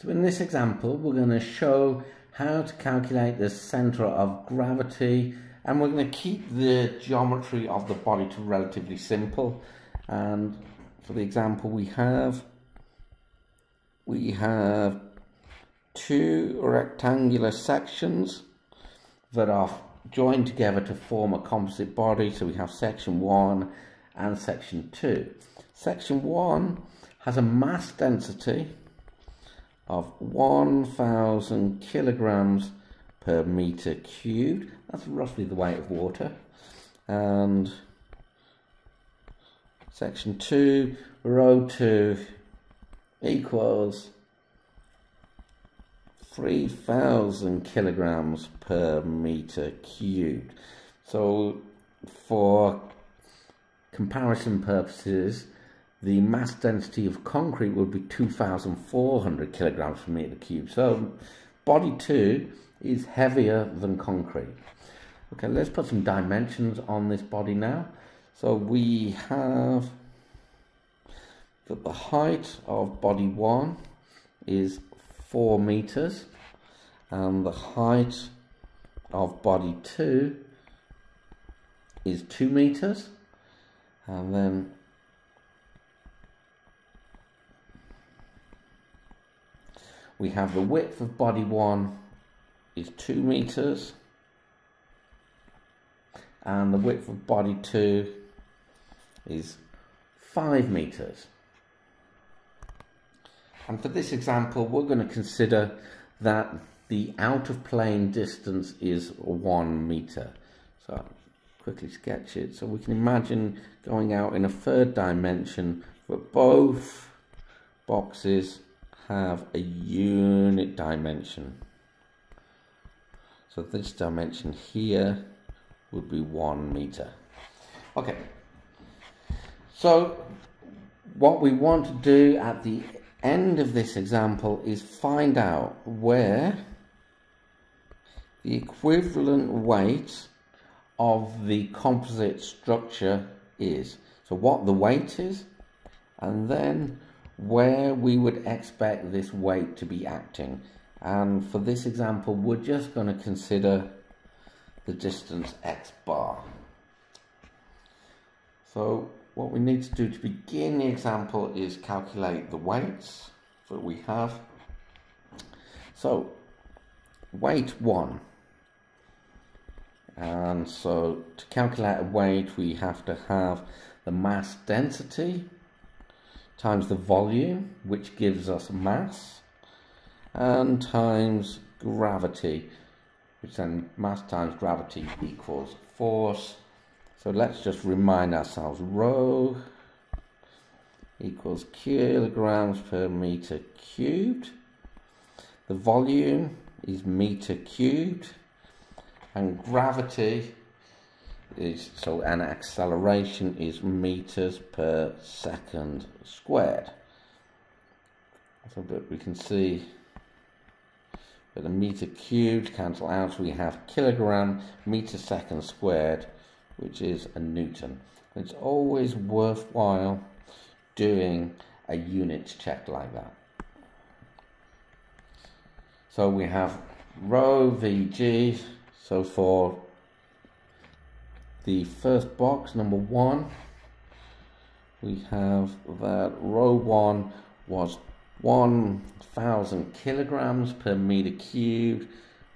So in this example, we're going to show how to calculate the center of gravity and we're going to keep the geometry of the body to relatively simple. And for the example we have, we have two rectangular sections that are joined together to form a composite body. So we have section one and section two. Section one has a mass density of 1,000 kilograms per meter cubed. That's roughly the weight of water. And section 2, rho 2 equals 3,000 kilograms per meter cubed. So for comparison purposes, the mass density of concrete would be 2,400 kilograms per meter cubed. So body 2 is heavier than concrete. Okay, let's put some dimensions on this body now. So we have that the height of body 1 is 4 meters and the height of body 2 is 2 meters and then we have the width of body 1 is 2 meters and the width of body 2 is 5 meters. And for this example, we're going to consider that the out of plane distance is 1 meter. So I'll quickly sketch it. So we can imagine going out in a third dimension for both boxes have a unit dimension. So this dimension here would be one meter. Okay. So what we want to do at the end of this example is find out where the equivalent weight of the composite structure is. So what the weight is and then where we would expect this weight to be acting. And for this example, we're just going to consider the distance x bar. So what we need to do to begin the example is calculate the weights that we have. So weight 1. And so to calculate a weight we have to have the mass density times the volume, which gives us mass, and times gravity, which then mass times gravity equals force. So let's just remind ourselves, rho equals kilograms per meter cubed. The volume is meter cubed, and gravity is so an acceleration is meters per second squared. So but we can see that the meter cubed cancel out so we have kilogram meter second squared which is a newton. It's always worthwhile doing a units check like that. So we have rho VG so for the first box, number one, we have that rho one was 1,000 kilograms per meter cubed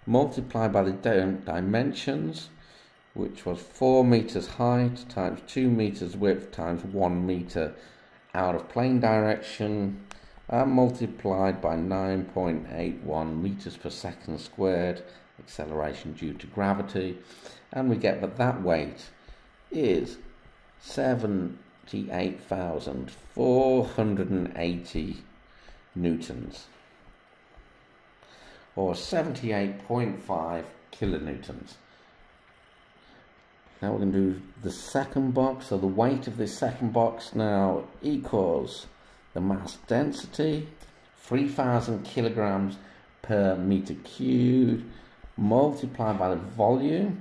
multiplied by the dimensions, which was 4 meters height times 2 meters width times 1 meter out of plane direction, and multiplied by 9.81 meters per second squared acceleration due to gravity and we get that that weight is 78,480 newtons or 78.5 kilonewtons. Now we're going to do the second box, so the weight of this second box now equals the mass density, 3,000 kilograms per meter cubed, multiplied by the volume,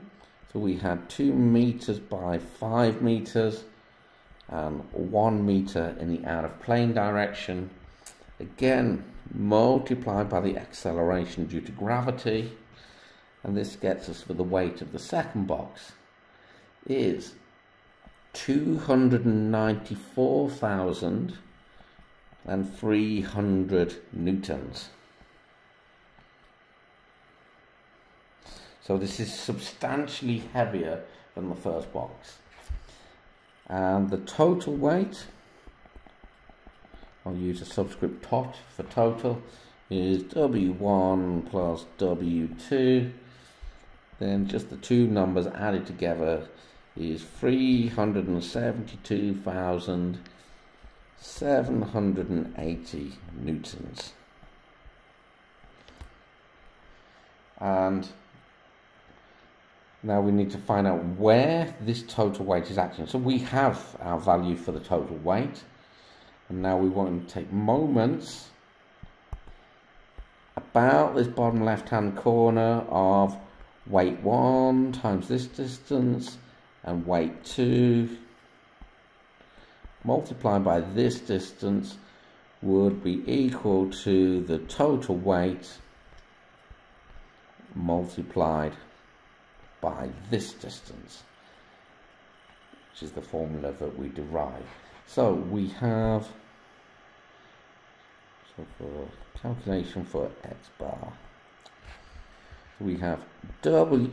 so we had 2 meters by 5 meters and 1 meter in the out of plane direction. Again multiplied by the acceleration due to gravity. And this gets us for the weight of the second box is 294,300 newtons. So this is substantially heavier than the first box. And the total weight, I'll use a subscript tot for total, is W1 plus W2 then just the two numbers added together is 372,780 newtons. And now we need to find out where this total weight is acting. So we have our value for the total weight. And now we want to take moments about this bottom left hand corner of weight 1 times this distance and weight 2 multiplied by this distance would be equal to the total weight multiplied by this distance which is the formula that we derive. So we have so for calculation for x bar we have W,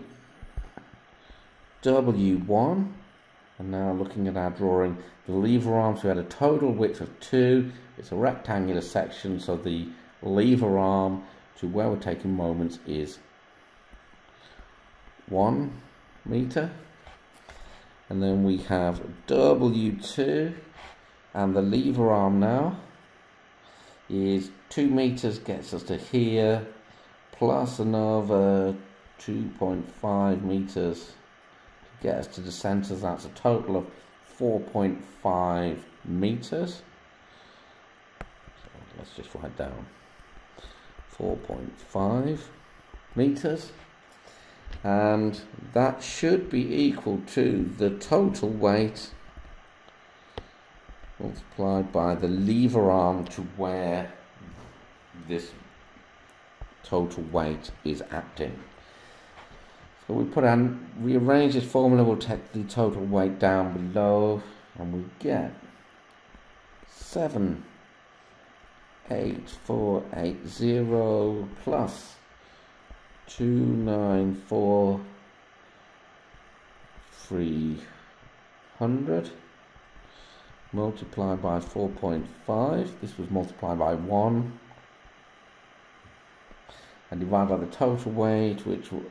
W1, and now looking at our drawing, the lever arms, we had a total width of 2, it's a rectangular section, so the lever arm to where we're taking moments is 1 meter. And then we have W2, and the lever arm now is 2 meters, gets us to here, plus another 2.5 meters to get us to the center. That's a total of 4.5 meters. So let's just write down 4.5 meters. And that should be equal to the total weight multiplied by the lever arm to where this total weight is acting. So we put on, rearrange this formula, we'll take the total weight down below and we get 7, 8, 4, 8, 0 plus 2, 9, 4, 300 multiplied by 4.5 this was multiplied by 1 and divide by the total weight which was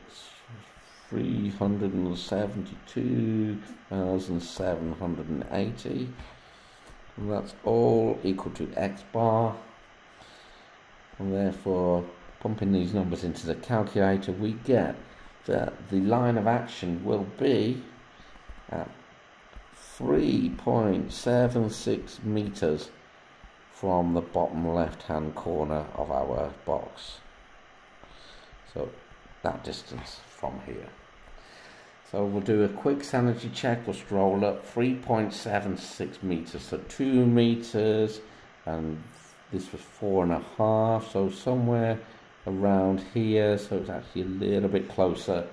372,780 and that's all equal to x bar. And therefore pumping these numbers into the calculator we get that the line of action will be at 3.76 meters from the bottom left hand corner of our box so that distance from here. So we'll do a quick sanity check. We'll scroll up 3.76 meters, so two meters, and this was four and a half, so somewhere around here. So it's actually a little bit closer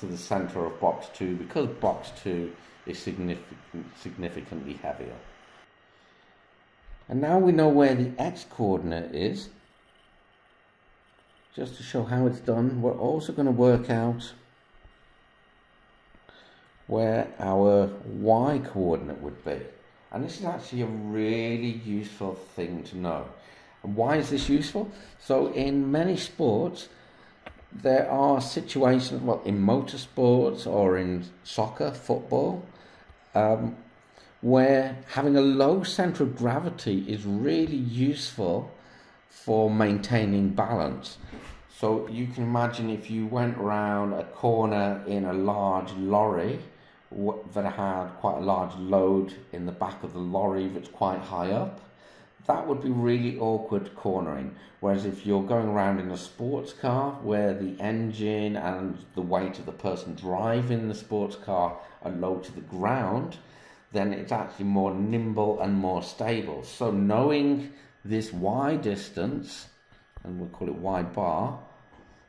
to the center of box two because box two is significant, significantly heavier. And now we know where the x coordinate is just to show how it's done we're also going to work out where our y coordinate would be and this is actually a really useful thing to know why is this useful so in many sports there are situations well in motorsports or in soccer football um, where having a low center of gravity is really useful for maintaining balance. So you can imagine if you went around a corner in a large lorry that had quite a large load in the back of the lorry that's quite high up, that would be really awkward cornering. Whereas if you're going around in a sports car where the engine and the weight of the person driving the sports car are low to the ground, then it's actually more nimble and more stable. So knowing this y distance, and we'll call it y bar,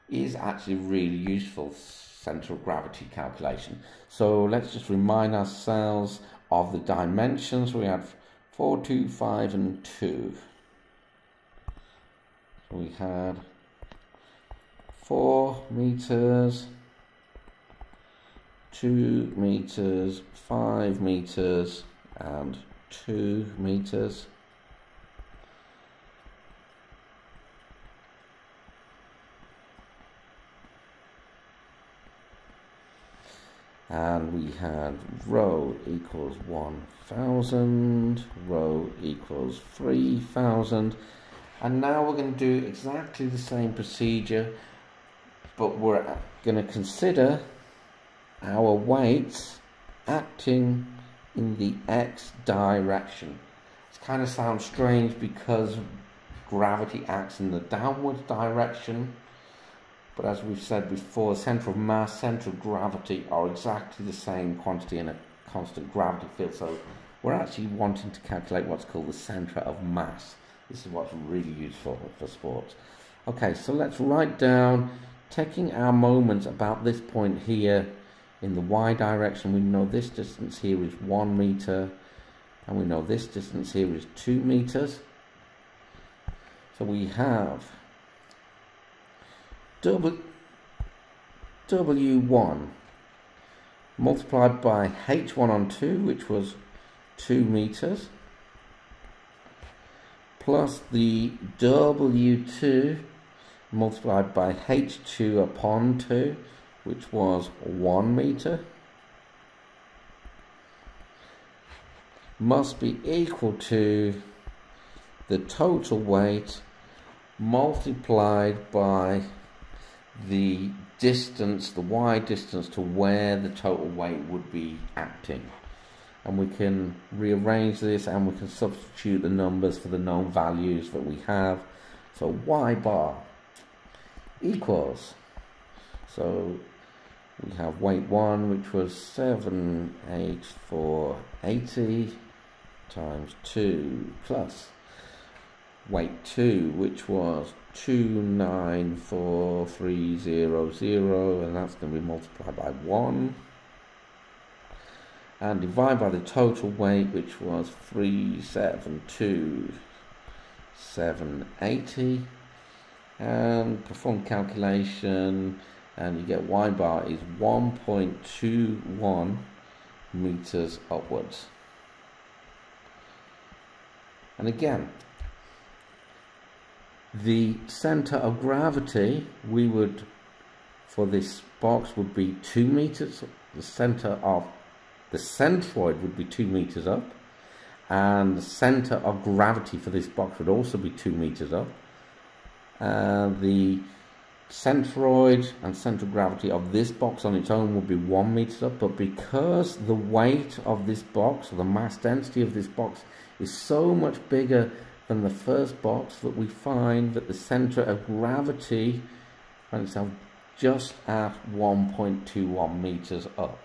is actually really useful center of gravity calculation. So let's just remind ourselves of the dimensions. We had 4, 2, 5 and 2. So we had 4 meters, 2 meters, 5 meters and 2 meters. And we had rho equals 1000, rho equals 3000 and now we're going to do exactly the same procedure but we're going to consider our weights acting in the x direction. It kind of sounds strange because gravity acts in the downward direction but as we've said before, the centre of mass, centre of gravity are exactly the same quantity in a constant gravity field. So we're actually wanting to calculate what's called the centre of mass. This is what's really useful for sports. Okay, so let's write down, taking our moments about this point here in the y direction, we know this distance here is one meter, and we know this distance here is two meters. So we have W, W1 multiplied by H1 on 2, which was 2 meters, plus the W2 multiplied by H2 upon 2, which was 1 meter, must be equal to the total weight multiplied by the distance, the y distance to where the total weight would be acting. And we can rearrange this and we can substitute the numbers for the known values that we have. So y bar equals, so we have weight 1 which was 7, 8, 4, 80 times 2 plus weight 2 which was 294300 and that's going to be multiplied by 1 and divide by the total weight which was 372780 and perform calculation and you get y bar is 1.21 meters upwards. And again the center of gravity we would for this box would be two meters. The center of the centroid would be two meters up and the center of gravity for this box would also be two meters up. And the centroid and center of gravity of this box on its own would be one meter up but because the weight of this box or the mass density of this box is so much bigger than the first box that we find that the center of gravity finds itself just at 1.21 meters up.